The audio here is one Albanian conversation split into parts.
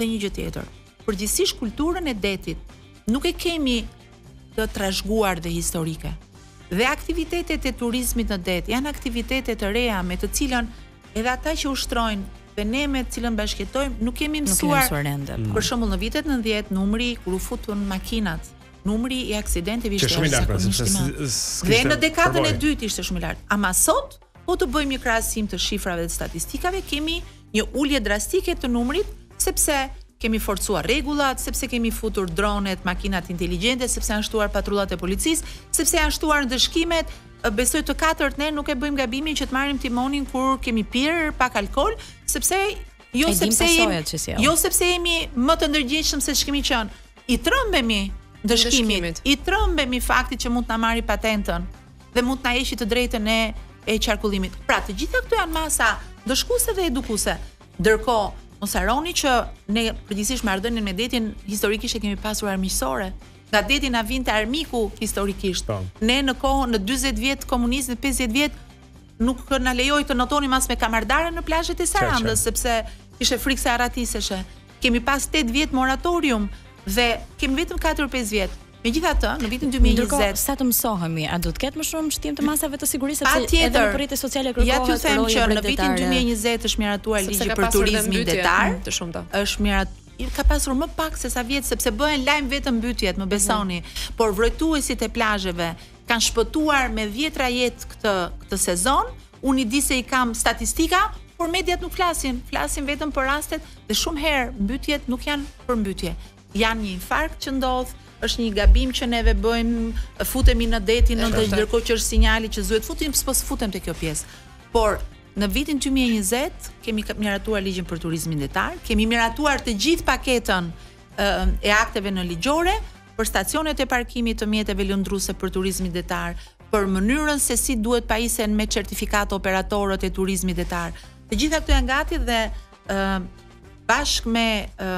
Dhe një gjë tjetër, përgjithsisht kulturën e detit nuk e kemi të trashëguar dhe historike. Dhe aktivitetet e turizmit në det janë aktivitete të reja me të cilën edhe ata që ushtrojnë dhe ne me të cilën bashkëjetojmë nuk kemi mësuar. Nuk kemi mësuar mm. Për shembull në vitet 90 numri kur u futën makinat, numri i aksidenteve ishte shumë i lartë. Dhe në dekadën e dytë ishte shumë i lartë. Ama sot Po të bëjmë një krahasim të shifrave dhe statistikave, kemi një ulje drastike të numrit, sepse kemi forcuar rregullat, sepse kemi futur dronet, makinat inteligjente, sepse janë shtuar patrullat e policisë, sepse janë shtuar ndëshkimet, besoj të katërt ne nuk e bëjmë gabimin që të marrim timonin kur kemi pirë pak alkool, sepse jo sepse jemi, jo sepse jemi më të ndërgjegjshëm se ç'kemi qenë. I trëmbemi ndëshkimit, i trëmbemi faktit që mund të na marri patentën. dhe mund të na heqë të drejtën e e qarkullimit. Pra, të gjitha këto janë masa ndëshkuese dhe edukuese. Ndërkohë, mos harroni që ne përgjithësisht marrëdhënien me detin historikisht e kemi pasur armiqësore. Nga deti na vinte armiku historikisht. Po. Ne në kohën në 40 vjet të komunizmit, 50 vjet nuk na lejohej të notonim as me kamardare në plazhet e Sarandës, sepse ishte frikë se arratiseshe. Kemi pas 8 vjet moratorium dhe kemi vetëm 4-5 vjet. Megjithatë, në vitin 2020, ndërkohë sa të mësohemi, a do të ketë më shumë shtim të masave të sigurisë sepse pa tjetër, edhe në rrjetet sociale kërkohet ja t'ju them që në vitin 2020 është miratuar ligji për turizmin detar, të shumta. Është miratuar, ka pasur më pak se sa vjet sepse bëhen lajm vetëm mbytjet, më mhm. besoni, mm -hmm. por vrojtuesit e plazheve kanë shpëtuar me dhjetëra jetë këtë këtë sezon. Unë i di se i kam statistika, por mediat nuk flasin, flasin vetëm për rastet dhe shumë herë mbytjet nuk janë për mbytje. Janë një infarkt që ndodh, është një gabim që neve bëjmë, futemi në det ndërkohë që është sinjali që s'duhet futemi, s'po futem te kjo pjesë. Por në vitin 2020 kemi miratuar ligjin për turizmin detar, kemi miratuar të gjithë paketën e akteve nënligjore për stacionet e parkimit të mjeteve lundruese për turizmin detar, për mënyrën se si duhet pajisen me certifikatë operatorët e turizmit detar. Të gjitha këto janë gati dhe ë bashkë me ë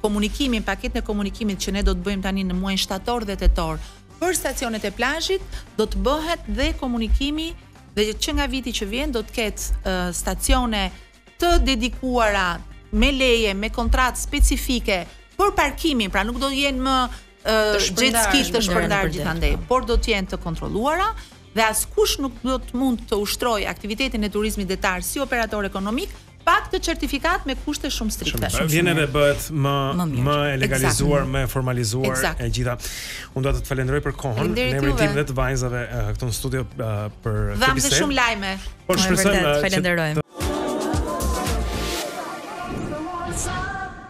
komunikimin, paketën e komunikimit që ne do të bëjmë tani në muajin shtator dhe tetor për stacionet e plazhit, do të bëhet dhe komunikimi dhe që nga viti që vjen do të ketë stacione të dedikuara me leje, me kontratë specifike për parkimin, pra nuk do të jenë më jet ski të shpërndarë gjithandej, por do të jenë të kontrolluara dhe askush nuk do të mund të ushtrojë aktivitetin e turizmit detar si operator ekonomik pa këtë certifikatë me kushte shumë strikte. Shumë mirë edhe bëhet më, më e legalizuar, më e formalizuar e gjitha. Unë dua të të falenderoj për kohën, në emrin tim dhe të vajzave këtu në studio për këtë bisedë. Na dhe shumë lajme. Po shpresoj të falenderoj.